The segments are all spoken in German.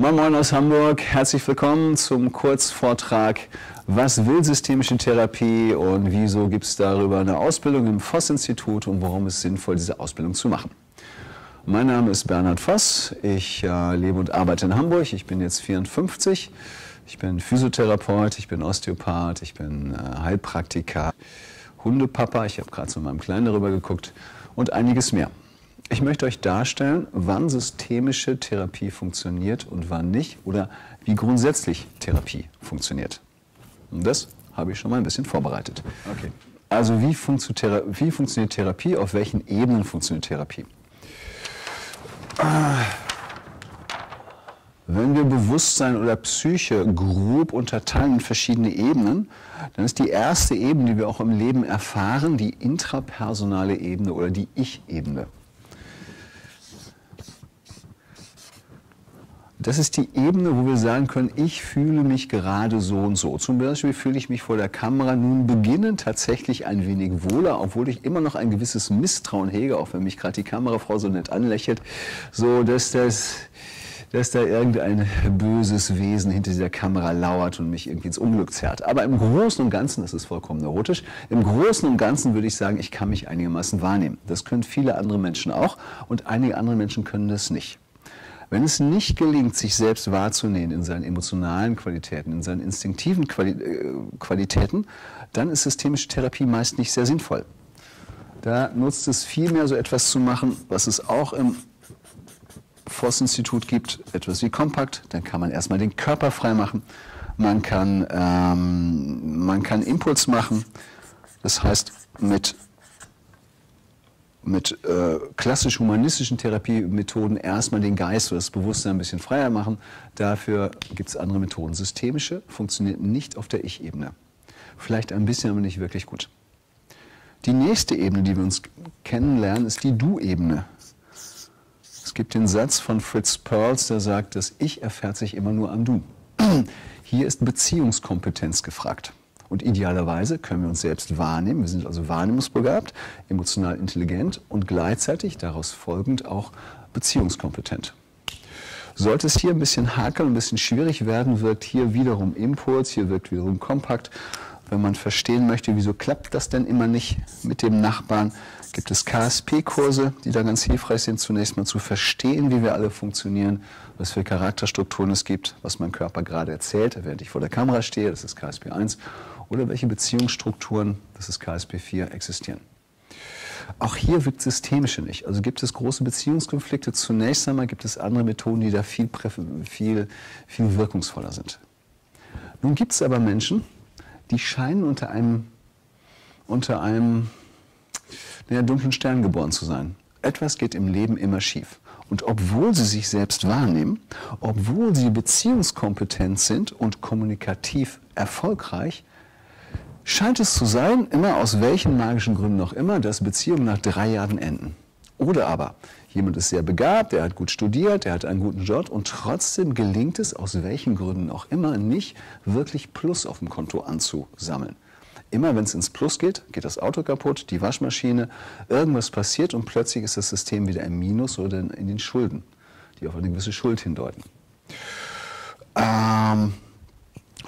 Moin Moin aus Hamburg, herzlich willkommen zum Kurzvortrag Was will systemische Therapie und wieso gibt es darüber eine Ausbildung im Voss-Institut und warum ist es sinnvoll, diese Ausbildung zu machen. Mein Name ist Bernhard Voss, ich äh, lebe und arbeite in Hamburg, ich bin jetzt 54, ich bin Physiotherapeut, ich bin Osteopath, ich bin äh, Heilpraktiker, Hundepapa, ich habe gerade zu meinem Kleinen darüber geguckt und einiges mehr. Ich möchte euch darstellen, wann systemische Therapie funktioniert und wann nicht oder wie grundsätzlich Therapie funktioniert. Und das habe ich schon mal ein bisschen vorbereitet. Okay. Also wie, funktio wie funktioniert Therapie, auf welchen Ebenen funktioniert Therapie? Wenn wir Bewusstsein oder Psyche grob unterteilen in verschiedene Ebenen, dann ist die erste Ebene, die wir auch im Leben erfahren, die intrapersonale Ebene oder die Ich-Ebene. Das ist die Ebene, wo wir sagen können, ich fühle mich gerade so und so. Zum Beispiel fühle ich mich vor der Kamera nun beginnend tatsächlich ein wenig wohler, obwohl ich immer noch ein gewisses Misstrauen hege, auch wenn mich gerade die Kamerafrau so nett anlächelt, so dass das dass da irgendein böses Wesen hinter dieser Kamera lauert und mich irgendwie ins Unglück zerrt. Aber im Großen und Ganzen, das ist vollkommen neurotisch, im Großen und Ganzen würde ich sagen, ich kann mich einigermaßen wahrnehmen. Das können viele andere Menschen auch und einige andere Menschen können das nicht. Wenn es nicht gelingt, sich selbst wahrzunehmen in seinen emotionalen Qualitäten, in seinen instinktiven Quali äh, Qualitäten, dann ist systemische Therapie meist nicht sehr sinnvoll. Da nutzt es vielmehr so etwas zu machen, was es auch im Voss-Institut gibt, etwas wie Kompakt. Dann kann man erstmal den Körper frei machen. Man kann, ähm, man kann Impuls machen. Das heißt, mit mit äh, klassisch-humanistischen Therapiemethoden erstmal den Geist oder das Bewusstsein ein bisschen freier machen. Dafür gibt es andere Methoden. Systemische funktioniert nicht auf der Ich-Ebene. Vielleicht ein bisschen, aber nicht wirklich gut. Die nächste Ebene, die wir uns kennenlernen, ist die Du-Ebene. Es gibt den Satz von Fritz Perls, der sagt, das Ich erfährt sich immer nur am Du. Hier ist Beziehungskompetenz gefragt. Und idealerweise können wir uns selbst wahrnehmen. Wir sind also wahrnehmungsbegabt, emotional intelligent und gleichzeitig daraus folgend auch beziehungskompetent. Sollte es hier ein bisschen hakeln, ein bisschen schwierig werden, wirkt hier wiederum Impuls, hier wirkt wiederum Kompakt. Wenn man verstehen möchte, wieso klappt das denn immer nicht mit dem Nachbarn, gibt es KSP-Kurse, die da ganz hilfreich sind, zunächst mal zu verstehen, wie wir alle funktionieren, was für Charakterstrukturen es gibt, was mein Körper gerade erzählt, während ich vor der Kamera stehe, das ist KSP 1 oder welche Beziehungsstrukturen, das ist KSP 4, existieren. Auch hier wirkt systemische nicht. Also gibt es große Beziehungskonflikte. Zunächst einmal gibt es andere Methoden, die da viel, viel, viel wirkungsvoller sind. Nun gibt es aber Menschen, die scheinen unter einem, unter einem naja, dunklen Stern geboren zu sein. Etwas geht im Leben immer schief. Und obwohl sie sich selbst wahrnehmen, obwohl sie beziehungskompetent sind und kommunikativ erfolgreich, scheint es zu sein, immer aus welchen magischen Gründen auch immer, dass Beziehungen nach drei Jahren enden. Oder aber jemand ist sehr begabt, der hat gut studiert, der hat einen guten Job und trotzdem gelingt es, aus welchen Gründen auch immer, nicht wirklich Plus auf dem Konto anzusammeln. Immer wenn es ins Plus geht, geht das Auto kaputt, die Waschmaschine, irgendwas passiert und plötzlich ist das System wieder im Minus oder in den Schulden, die auf eine gewisse Schuld hindeuten. Ähm,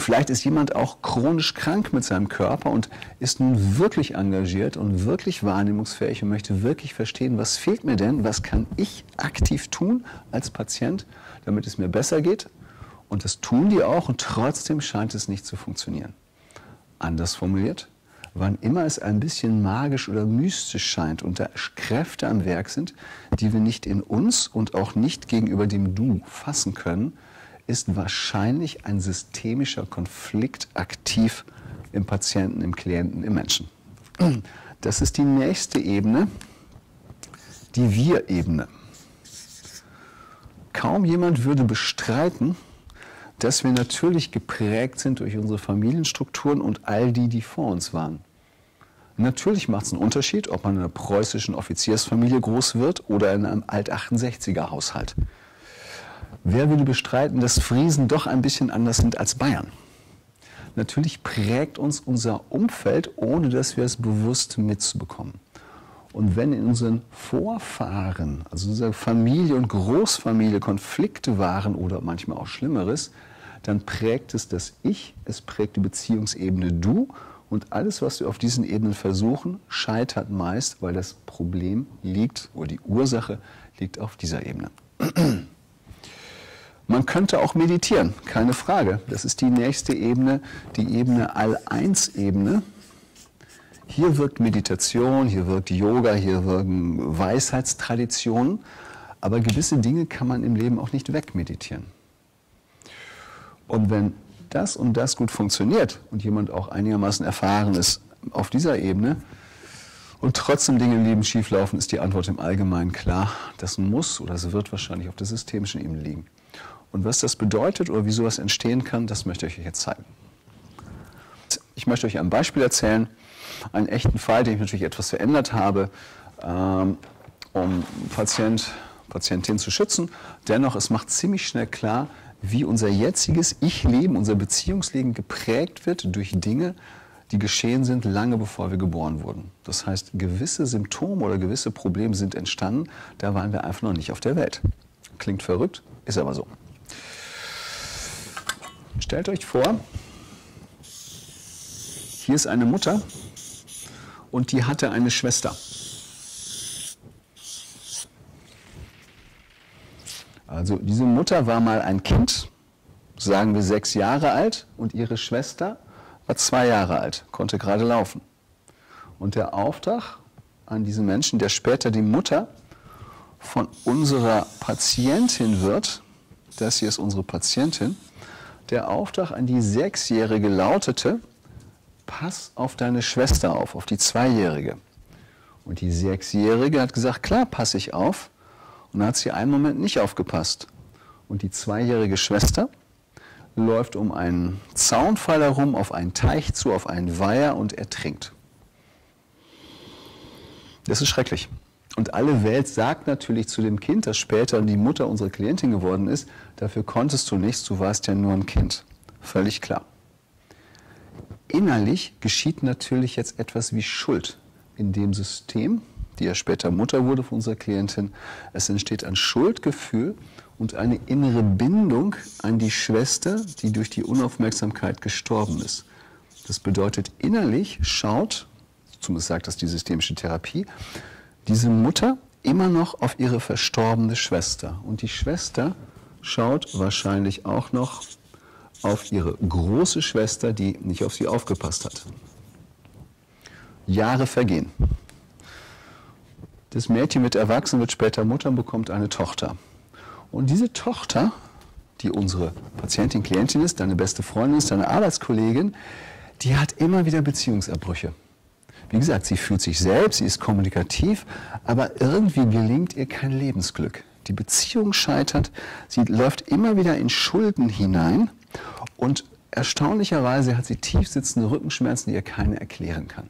Vielleicht ist jemand auch chronisch krank mit seinem Körper und ist nun wirklich engagiert und wirklich wahrnehmungsfähig und möchte wirklich verstehen, was fehlt mir denn, was kann ich aktiv tun als Patient, damit es mir besser geht. Und das tun die auch und trotzdem scheint es nicht zu funktionieren. Anders formuliert, wann immer es ein bisschen magisch oder mystisch scheint und da Kräfte am Werk sind, die wir nicht in uns und auch nicht gegenüber dem Du fassen können, ist wahrscheinlich ein systemischer Konflikt aktiv im Patienten, im Klienten, im Menschen. Das ist die nächste Ebene, die Wir-Ebene. Kaum jemand würde bestreiten, dass wir natürlich geprägt sind durch unsere Familienstrukturen und all die, die vor uns waren. Natürlich macht es einen Unterschied, ob man in einer preußischen Offiziersfamilie groß wird oder in einem Alt-68er-Haushalt. Wer würde bestreiten, dass Friesen doch ein bisschen anders sind als Bayern? Natürlich prägt uns unser Umfeld, ohne dass wir es bewusst mitbekommen. Und wenn in unseren Vorfahren, also unserer Familie und Großfamilie Konflikte waren oder manchmal auch Schlimmeres, dann prägt es das Ich, es prägt die Beziehungsebene Du und alles, was wir auf diesen Ebenen versuchen, scheitert meist, weil das Problem liegt oder die Ursache liegt auf dieser Ebene. Man könnte auch meditieren, keine Frage. Das ist die nächste Ebene, die Ebene All-Eins-Ebene. Hier wirkt Meditation, hier wirkt Yoga, hier wirken Weisheitstraditionen. Aber gewisse Dinge kann man im Leben auch nicht wegmeditieren. Und wenn das und das gut funktioniert und jemand auch einigermaßen erfahren ist auf dieser Ebene und trotzdem Dinge im Leben schieflaufen, ist die Antwort im Allgemeinen klar. Das muss oder es wird wahrscheinlich auf der systemischen Ebene liegen. Und was das bedeutet oder wie sowas entstehen kann, das möchte ich euch jetzt zeigen. Ich möchte euch ein Beispiel erzählen, einen echten Fall, den ich natürlich etwas verändert habe, ähm, um Patient, Patientin zu schützen. Dennoch, es macht ziemlich schnell klar, wie unser jetziges Ich-Leben, unser Beziehungsleben geprägt wird durch Dinge, die geschehen sind lange bevor wir geboren wurden. Das heißt, gewisse Symptome oder gewisse Probleme sind entstanden, da waren wir einfach noch nicht auf der Welt. Klingt verrückt, ist aber so. Stellt euch vor, hier ist eine Mutter und die hatte eine Schwester. Also diese Mutter war mal ein Kind, sagen wir sechs Jahre alt, und ihre Schwester war zwei Jahre alt, konnte gerade laufen. Und der Auftrag an diesen Menschen, der später die Mutter von unserer Patientin wird, das hier ist unsere Patientin, der Auftrag an die Sechsjährige lautete, pass auf deine Schwester auf, auf die Zweijährige. Und die Sechsjährige hat gesagt, klar passe ich auf. Und dann hat sie einen Moment nicht aufgepasst. Und die zweijährige Schwester läuft um einen Zaunpfeiler herum, auf einen Teich zu, auf einen Weiher und ertrinkt. Das ist schrecklich. Und alle Welt sagt natürlich zu dem Kind, das später die Mutter unserer Klientin geworden ist, dafür konntest du nichts, du warst ja nur ein Kind. Völlig klar. Innerlich geschieht natürlich jetzt etwas wie Schuld in dem System, die ja später Mutter wurde von unserer Klientin. Es entsteht ein Schuldgefühl und eine innere Bindung an die Schwester, die durch die Unaufmerksamkeit gestorben ist. Das bedeutet, innerlich schaut, zumindest sagt das die systemische Therapie, diese Mutter immer noch auf ihre verstorbene Schwester. Und die Schwester schaut wahrscheinlich auch noch auf ihre große Schwester, die nicht auf sie aufgepasst hat. Jahre vergehen. Das Mädchen wird erwachsen, wird später Mutter und bekommt eine Tochter. Und diese Tochter, die unsere Patientin, Klientin ist, deine beste Freundin ist, deine Arbeitskollegin, die hat immer wieder Beziehungserbrüche. Wie gesagt, sie fühlt sich selbst, sie ist kommunikativ, aber irgendwie gelingt ihr kein Lebensglück. Die Beziehung scheitert, sie läuft immer wieder in Schulden hinein und erstaunlicherweise hat sie tief sitzende Rückenschmerzen, die ihr keine erklären kann.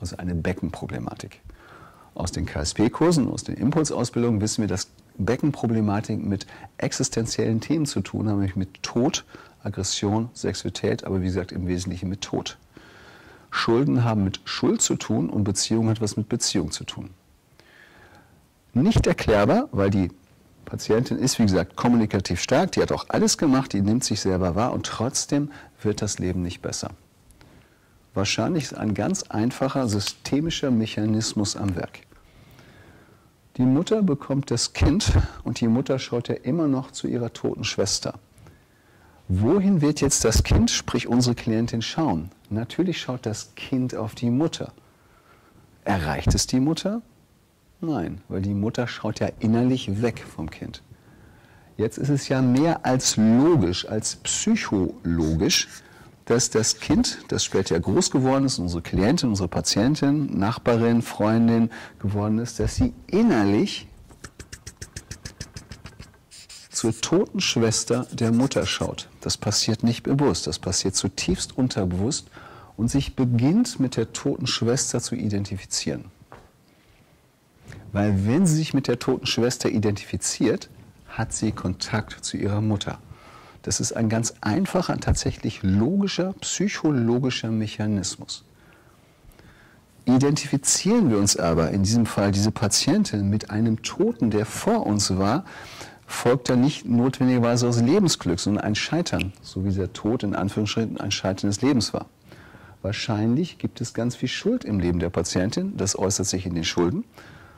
Also eine Beckenproblematik. Aus den KSP-Kursen, aus den Impulsausbildungen wissen wir, dass Beckenproblematiken mit existenziellen Themen zu tun haben, nämlich mit Tod, Aggression, Sexualität, aber wie gesagt im Wesentlichen mit Tod. Schulden haben mit Schuld zu tun und Beziehung hat was mit Beziehung zu tun. Nicht erklärbar, weil die Patientin ist, wie gesagt, kommunikativ stark, die hat auch alles gemacht, die nimmt sich selber wahr und trotzdem wird das Leben nicht besser. Wahrscheinlich ist ein ganz einfacher systemischer Mechanismus am Werk. Die Mutter bekommt das Kind und die Mutter schaut ja immer noch zu ihrer toten Schwester. Wohin wird jetzt das Kind, sprich unsere Klientin, schauen? Natürlich schaut das Kind auf die Mutter. Erreicht es die Mutter? Nein, weil die Mutter schaut ja innerlich weg vom Kind. Jetzt ist es ja mehr als logisch, als psychologisch, dass das Kind, das später groß geworden ist, unsere Klientin, unsere Patientin, Nachbarin, Freundin geworden ist, dass sie innerlich zur toten Schwester der Mutter schaut. Das passiert nicht bewusst, das passiert zutiefst unterbewusst und sich beginnt mit der toten Schwester zu identifizieren. Weil wenn sie sich mit der toten Schwester identifiziert, hat sie Kontakt zu ihrer Mutter. Das ist ein ganz einfacher, tatsächlich logischer, psychologischer Mechanismus. Identifizieren wir uns aber, in diesem Fall diese Patientin, mit einem Toten, der vor uns war, folgt da nicht notwendigerweise aus Lebensglück, sondern ein Scheitern, so wie der Tod in Anführungsstrichen ein Scheitern des Lebens war. Wahrscheinlich gibt es ganz viel Schuld im Leben der Patientin, das äußert sich in den Schulden.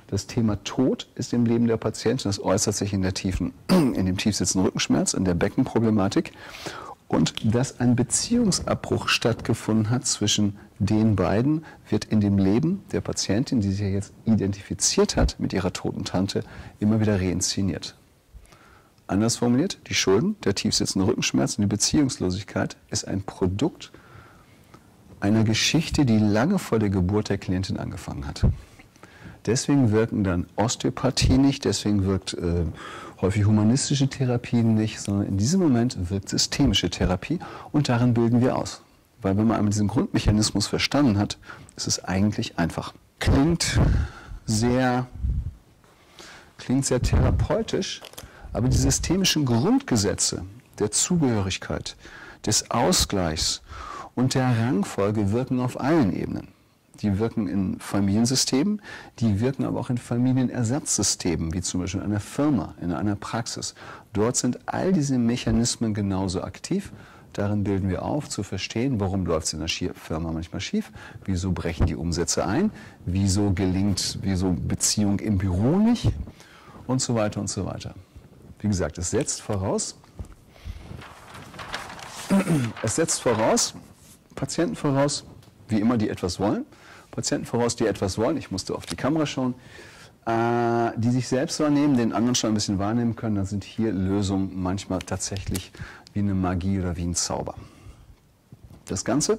Das Thema Tod ist im Leben der Patientin, das äußert sich in, der tiefen, in dem tiefsitzenden Rückenschmerz, in der Beckenproblematik. Und dass ein Beziehungsabbruch stattgefunden hat zwischen den beiden, wird in dem Leben der Patientin, die sich ja jetzt identifiziert hat mit ihrer toten Tante, immer wieder reinszeniert. Anders formuliert, die Schulden, der tiefsitzende Rückenschmerz und die Beziehungslosigkeit ist ein Produkt einer Geschichte, die lange vor der Geburt der Klientin angefangen hat. Deswegen wirken dann Osteopathie nicht, deswegen wirkt äh, häufig humanistische Therapien nicht, sondern in diesem Moment wirkt systemische Therapie und darin bilden wir aus. Weil wenn man einmal diesen Grundmechanismus verstanden hat, ist es eigentlich einfach. Klingt sehr, klingt sehr therapeutisch, aber die systemischen Grundgesetze der Zugehörigkeit, des Ausgleichs und der Rangfolge wirken auf allen Ebenen. Die wirken in Familiensystemen, die wirken aber auch in Familienersatzsystemen, wie zum Beispiel in einer Firma, in einer Praxis. Dort sind all diese Mechanismen genauso aktiv. Darin bilden wir auf, zu verstehen, warum läuft es in der Firma manchmal schief, wieso brechen die Umsätze ein, wieso gelingt, wieso Beziehung im Büro nicht und so weiter und so weiter. Wie gesagt, es setzt voraus, es setzt voraus, Patienten voraus, wie immer, die etwas wollen. Patienten voraus, die etwas wollen. Ich musste auf die Kamera schauen. Äh, die sich selbst wahrnehmen, den anderen schon ein bisschen wahrnehmen können, dann sind hier Lösungen manchmal tatsächlich wie eine Magie oder wie ein Zauber. Das Ganze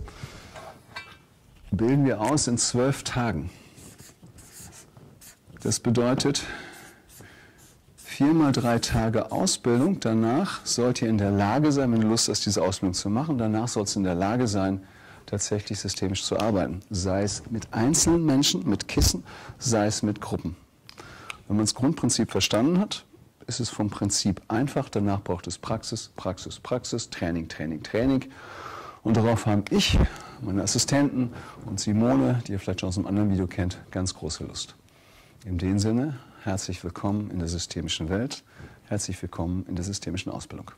bilden wir aus in zwölf Tagen. Das bedeutet viermal drei Tage Ausbildung. Danach sollt ihr in der Lage sein, wenn du Lust hast, diese Ausbildung zu machen, danach sollst du in der Lage sein, tatsächlich systemisch zu arbeiten. Sei es mit einzelnen Menschen, mit Kissen, sei es mit Gruppen. Wenn man das Grundprinzip verstanden hat, ist es vom Prinzip einfach. Danach braucht es Praxis, Praxis, Praxis, Training, Training, Training. Und darauf haben ich, meine Assistenten und Simone, die ihr vielleicht schon aus einem anderen Video kennt, ganz große Lust. In dem Sinne, Herzlich willkommen in der systemischen Welt. Herzlich willkommen in der systemischen Ausbildung.